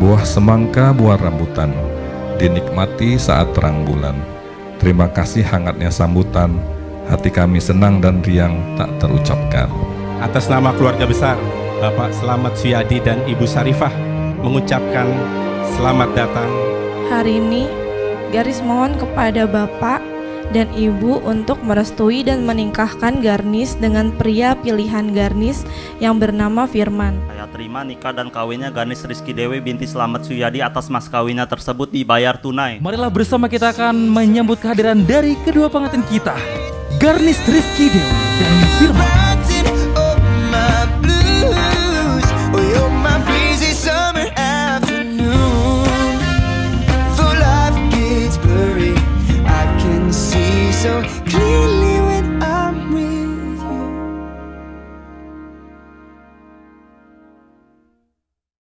Buah semangka, buah rambutan, dinikmati saat terang bulan. Terima kasih hangatnya sambutan, hati kami senang dan riang tak terucapkan. Atas nama keluarga besar, Bapak Selamat Suyadi dan Ibu Sarifah mengucapkan selamat datang. Hari ini, garis mohon kepada Bapak dan Ibu untuk merestui dan menikahkan Garnis dengan pria pilihan Garnis yang bernama Firman terima nikah dan kawinnya Ganis Rizky Dewi binti Slamet Suyadi atas mas kawinnya tersebut dibayar tunai. Marilah bersama kita akan menyambut kehadiran dari kedua pengantin kita, Garnis Rizky Dewi dan Firman.